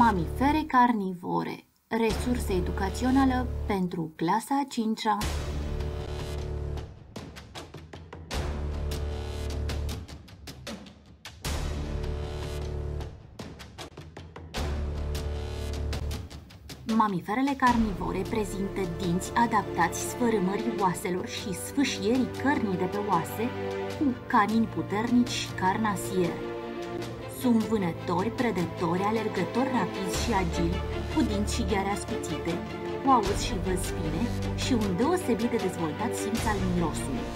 Mamifere carnivore Resurse educațională pentru clasa a 5-a Mamiferele carnivore prezintă dinți adaptați sfărâmării oaselor și sfâșierii cărnii de pe oase cu canini puternici și carnasieri. Sunt vânători, predători, alergători rapizi și agili, cu dinți și gheare ascuțite, cu auz și văz fine și un deosebit de dezvoltat simț al mirosului.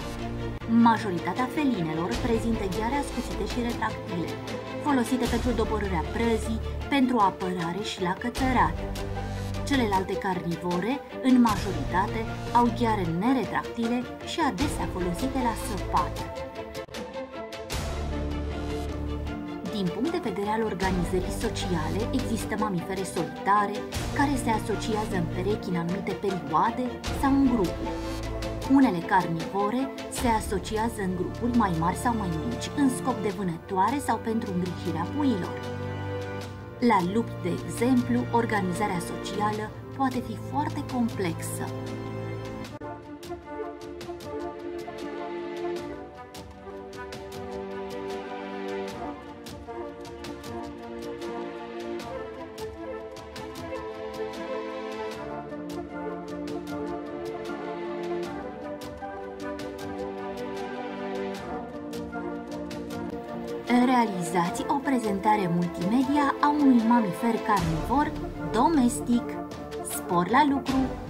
Majoritatea felinelor prezintă gheare ascuțite și retractile, folosite pentru doborârea prăzii, pentru apărare și la cătărat. Celelalte carnivore, în majoritate, au gheare neretractile și adesea folosite la săpat. Din punct de vedere al organizării sociale, există mamifere solitare, care se asociază în perechi în anumite perioade sau în grupuri. Unele carnivore se asociază în grupuri mai mari sau mai mici, în scop de vânătoare sau pentru îngrijirea puilor. La lupi, de exemplu, organizarea socială poate fi foarte complexă. Realizați o prezentare multimedia a unui mamifer carnivor domestic. Spor la lucru!